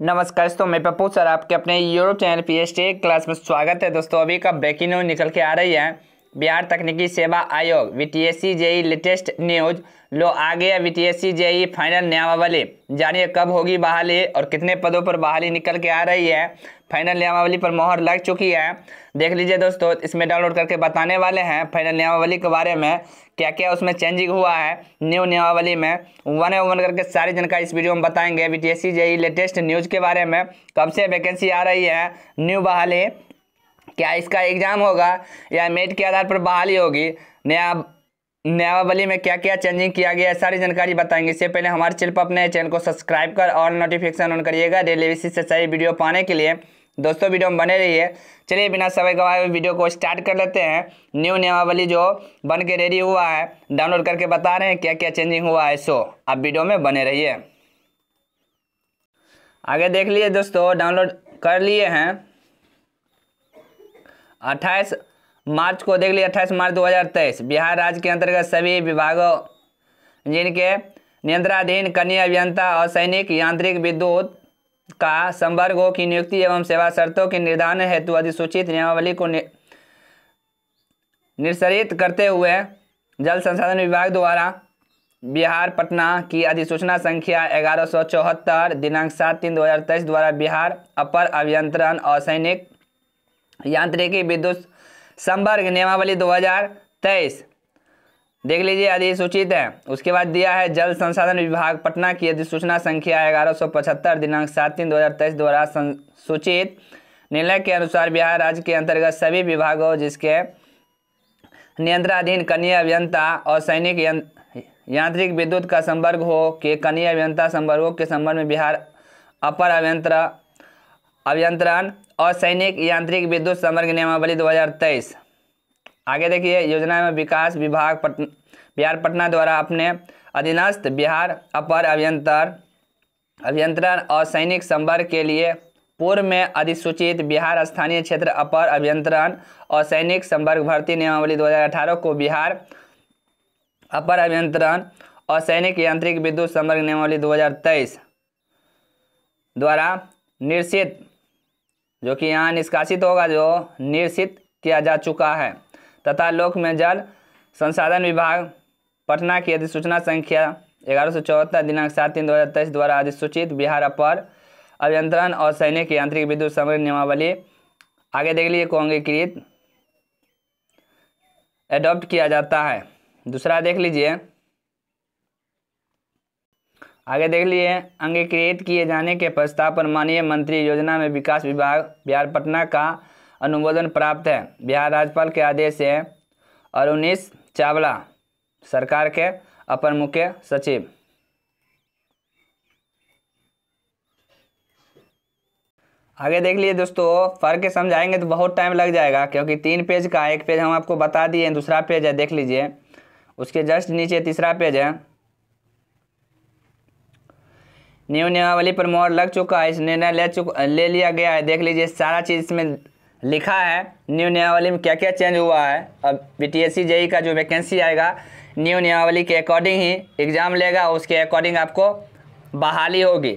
नमस्कार दोस्तों, मैं पप्पू सर, आपके अपने YouTube channel P H class में स्वागत है। दोस्तों, अभी का ब्रेकिंग न्यूज़ निकल के आ रही है। बिहार तकनीकी सेवा आयोग V T S C JE latest news. लो आ गया V T S C JE final नियमावली। जानिए कब होगी बहाली और कितने पदों पर बहाली निकल के आ रही है। फाइनल नियमावली पर मोहर लग चुकी है। देख लीजिए दोस्तों, इसमें डाउनलोड करके बताने वाले हैं फाइनल नियमावली के बारे में। क्या क्या उसमें चेंजिंग हुआ है न्यू नियमावली में। वन ए वन करके सारी जानकारी इस वीडियो में बताएँगे B T JE latest news के बारे में। कब से वैकेंसी आ रही है, न्यू बहाली। क्या इसका एग्ज़ाम होगा? या मेट के आधार पर बहाली होगी? नया नयावली में क्या क्या चेंजिंग किया गया है? सारी जानकारी बताएँगे। इससे पहले हमारे चैनल पर अपने चैनल को सब्सक्राइब कर और नोटिफिकेशन ऑन करिएगा। डेली बेसिस से सही वीडियो पाने के लिए। दोस्तों वीडियो में बने रहिए। चलिए, बिना समय गवाए वीडियो को स्टार्ट कर लेते हैं। न्यू नियमावली जो बन के रेडी हुआ है डाउनलोड करके बता रहे हैं क्या क्या चेंजिंग हुआ है। सो आप वीडियो में बने रहिए। आगे देख लिए दोस्तों डाउनलोड कर लिए हैं। अट्ठाईस मार्च को देख लिया अट्ठाईस मार्च 2023 बिहार राज्य के अंतर्गत सभी विभागों, जिनके नियंत्रणाधीन कन्या अभियंता और सैनिक यांत्रिक विद्युत का संवर्गों की नियुक्ति एवं सेवा शर्तों के निर्धारण हेतु अधिसूचित नियमावली को निर्सरित करते हुए जल संसाधन विभाग द्वारा बिहार, पटना की अधिसूचना संख्या ग्यारह दिनांक सात तीन दो द्वारा बिहार अपर अभियंत्रण और सैनिक यांत्रिकी विद्युत संवर्ग नियमावली 2023 देख लीजिए अधिसूचित है, उसके बाद दिया है, जल संसाधन विभाग पटना की अधिसूचना संख्या ग्यारह सौ पचहत्तर, दिनांक सात तीन दो हज़ार तेईस द्वारा सूचित। निर्णय के अनुसार बिहार राज्य के अंतर्गत सभी विभागों जिसके नियंत्रणाधीन कन्या अभियंता और सैनिक यांत्रिक विद्युत का संवर्ग हो, के कन्या अभियंता संवर्गों के संबंध में बिहार अपर अभियंत्रण अभियंत्रण और सैनिक यांत्रिक विद्युत संवर्ग नियमावली 2023 आगे देखिए, योजना में विकास विभाग पट बिहार पटना द्वारा अपने अधीनस्थ बिहार अपर अभियंतर अभियंत्रण और सैनिक संवर्ग के लिए पूर्व में अधिसूचित बिहार स्थानीय क्षेत्र अपर अभियंत्रण और सैनिक संवर्ग भर्ती नियमावली 2018 को बिहार अपर अभियंत्रण और सैनिक यांत्रिक विद्युत संवर्ग नियमावली 2023 द्वारा निर्षित जो कि यहाँ निष्कासित होगा, जो निर्षित किया जा चुका है। तथा लोक में जल संसाधन विभाग, पटना की अधिसूचना संख्या ग्यारह सौ चौहत्तर, दिनांक सात तीन दो हज़ार तेईस द्वारा अधिसूचित बिहार अपर अभियंत्रण और सैनिक यांत्रिक विद्युत समग्र नियमावली आगे देख लीजिए को अंगीकृत एडॉप्ट किया जाता है। दूसरा देख लीजिए आगे देख लिए अंगीकृत किए जाने के प्रस्ताव पर माननीय मंत्री योजना में विकास विभाग, बिहार पटना का अनुमोदन प्राप्त है। बिहार राज्यपाल के आदेश से उन्नीस चावला, सरकार के अपर मुख्य सचिव। आगे देख लिए दोस्तों, फ़र्क समझाएँगे तो बहुत टाइम लग जाएगा, क्योंकि तीन पेज का, एक पेज हम आपको बता दिए दूसरा पेज है, देख लीजिए। उसके जस्ट नीचे तीसरा पेज है। न्यू नियमावली पर मोहर लग चुका है, इस निर्णय ले चुक, ले लिया गया है। देख लीजिए, सारा चीज़ इसमें लिखा है। न्यू नियमावली में क्या क्या चेंज हुआ है? अब B T S C JE का जो वैकेंसी आएगा न्यू नियमावली के अकॉर्डिंग ही एग्ज़ाम लेगा, उसके अकॉर्डिंग आपको बहाली होगी।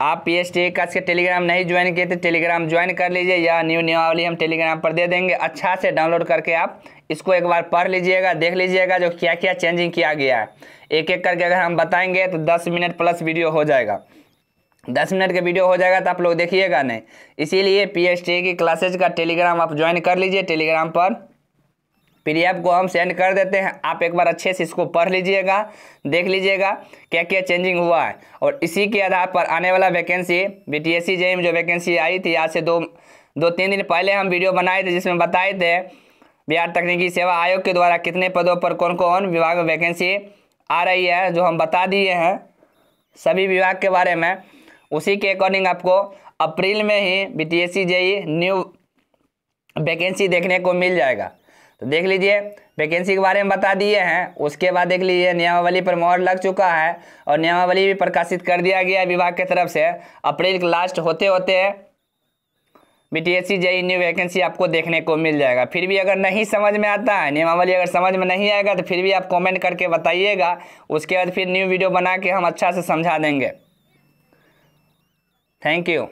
आप पी एच टी का टेलीग्राम नहीं ज्वाइन किए थे टेलीग्राम ज्वाइन कर लीजिए, या न्यू नियमावली हम टेलीग्राम पर दे देंगे। अच्छा से डाउनलोड करके आप इसको एक बार पढ़ लीजिएगा, देख लीजिएगा जो क्या क्या चेंजिंग किया गया है। एक एक करके अगर हम बताएँगे तो दस मिनट प्लस वीडियो हो जाएगा। दस मिनट का वीडियो हो जाएगा तो आप लोग देखिएगा नहीं। इसीलिए पी टी की क्लासेज का टेलीग्राम आप ज्वाइन कर लीजिए टेलीग्राम पर। पीडीएफ को हम सेंड कर देते हैं। आप एक बार अच्छे से इसको पढ़ लीजिएगा, देख लीजिएगा क्या क्या चेंजिंग हुआ है। और इसी के आधार पर आने वाला वैकेंसी बी टी एस में जो वैकेंसी आई थी, आज से दो दो तीन दिन पहले हम वीडियो बनाए थे, जिसमें बताए थे बिहार तकनीकी सेवा आयोग के द्वारा कितने पदों पर कौन कौन विभाग में वैकेंसी आ रही है, जो हम बता दिए हैं सभी विभाग के बारे में। उसी के अकॉर्डिंग आपको अप्रैल में ही B T S new vacancy देखने को मिल जाएगा। तो देख लीजिए वैकेंसी के बारे में बता दिए हैं। उसके बाद देख लीजिए, नियमावली पर मोहर लग चुका है और नियमावली भी प्रकाशित कर दिया गया है विभाग की तरफ़ से। अप्रैल के लास्ट होते होते B T S C JE new vacancy आपको देखने को मिल जाएगा। फिर भी अगर नहीं समझ में आता है, नियमावली अगर समझ में नहीं आएगा तो फिर भी आप कमेंट करके बताइएगा। उसके बाद फिर न्यू वीडियो बना के हम अच्छा से समझा देंगे। Thank you